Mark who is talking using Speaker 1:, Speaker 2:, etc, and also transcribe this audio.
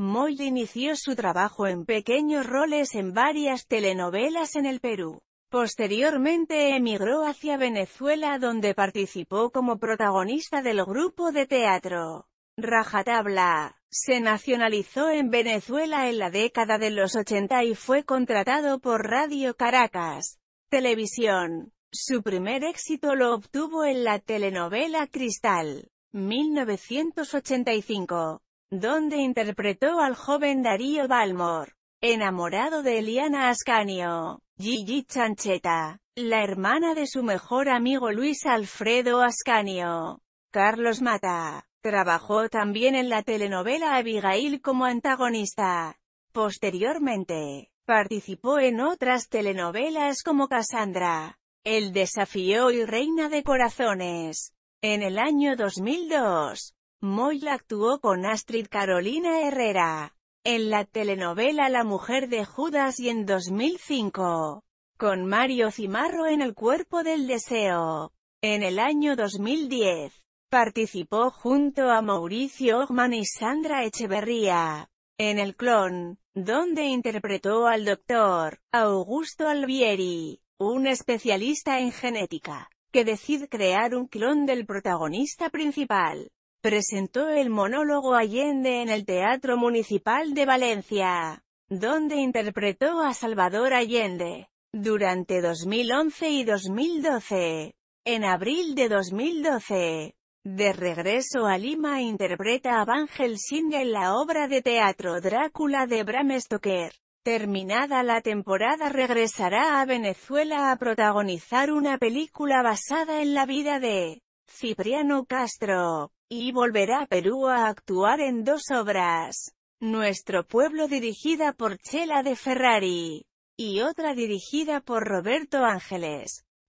Speaker 1: Moll inició su trabajo en pequeños roles en varias telenovelas en el Perú. Posteriormente emigró hacia Venezuela donde participó como protagonista del grupo de teatro Rajatabla. Se nacionalizó en Venezuela en la década de los 80 y fue contratado por Radio Caracas Televisión. Su primer éxito lo obtuvo en la telenovela Cristal, 1985, donde interpretó al joven Darío Balmor, enamorado de Eliana Ascanio. Gigi Chancheta, la hermana de su mejor amigo Luis Alfredo Ascanio. Carlos Mata, trabajó también en la telenovela Abigail como antagonista. Posteriormente, participó en otras telenovelas como Cassandra, El desafío y Reina de Corazones. En el año 2002, Moyle actuó con Astrid Carolina Herrera en la telenovela La mujer de Judas y en 2005, con Mario Cimarro en El cuerpo del deseo. En el año 2010, participó junto a Mauricio Ogman y Sandra Echeverría, en El clon, donde interpretó al doctor Augusto Albieri, un especialista en genética, que decide crear un clon del protagonista principal presentó el monólogo Allende en el Teatro Municipal de Valencia, donde interpretó a Salvador Allende, durante 2011 y 2012. En abril de 2012, de regreso a Lima interpreta a Van Helsing en la obra de teatro Drácula de Bram Stoker. Terminada la temporada regresará a Venezuela a protagonizar una película basada en la vida de Cipriano Castro y volverá a Perú a actuar en dos obras. Nuestro pueblo dirigida por Chela de Ferrari y otra dirigida por Roberto Ángeles.